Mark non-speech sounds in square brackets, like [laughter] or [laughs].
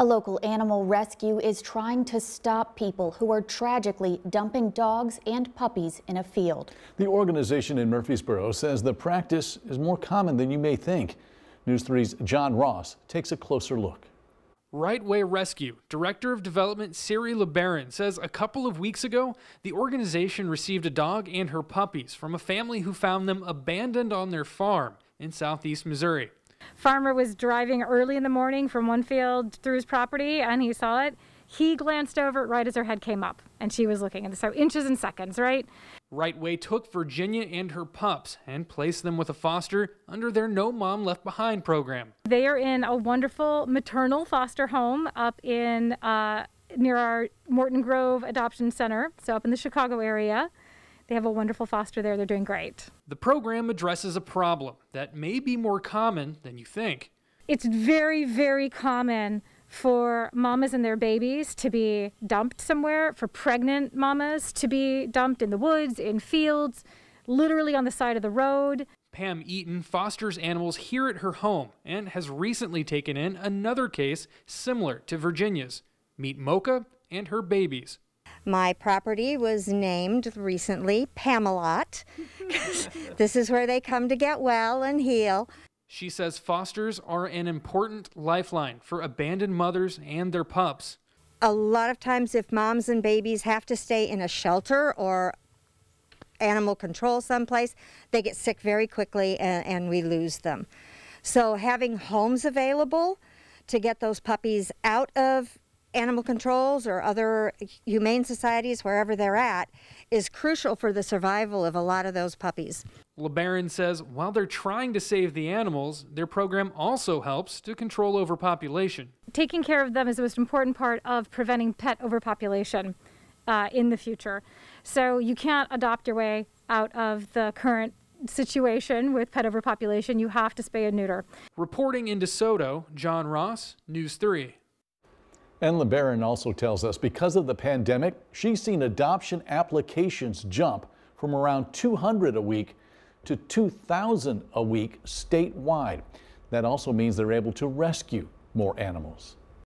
A local animal rescue is trying to stop people who are tragically dumping dogs and puppies in a field. The organization in Murfreesboro says the practice is more common than you may think. News 3's John Ross takes a closer look. Wright-Way Rescue Director of Development Siri LeBaron says a couple of weeks ago, the organization received a dog and her puppies from a family who found them abandoned on their farm in southeast Missouri. Farmer was driving early in the morning from one field through his property and he saw it. He glanced over it right as her head came up and she was looking. And so inches and seconds, right? Wright-Way took Virginia and her pups and placed them with a foster under their No Mom Left Behind program. They are in a wonderful maternal foster home up in uh, near our Morton Grove Adoption Center, so up in the Chicago area. They have a wonderful foster there. They're doing great. The program addresses a problem that may be more common than you think. It's very, very common for mamas and their babies to be dumped somewhere, for pregnant mamas to be dumped in the woods, in fields, literally on the side of the road. Pam Eaton fosters animals here at her home and has recently taken in another case similar to Virginia's. Meet Mocha and her babies. My property was named recently Pamelot. [laughs] this is where they come to get well and heal. She says fosters are an important lifeline for abandoned mothers and their pups. A lot of times, if moms and babies have to stay in a shelter or animal control someplace, they get sick very quickly and, and we lose them. So, having homes available to get those puppies out of animal controls or other humane societies, wherever they're at, is crucial for the survival of a lot of those puppies. LeBaron says while they're trying to save the animals, their program also helps to control overpopulation. Taking care of them is the most important part of preventing pet overpopulation uh, in the future. So you can't adopt your way out of the current situation with pet overpopulation. You have to spay and neuter. Reporting in DeSoto, John Ross, News 3. And LeBaron also tells us because of the pandemic, she's seen adoption applications jump from around 200 a week to 2,000 a week statewide. That also means they're able to rescue more animals.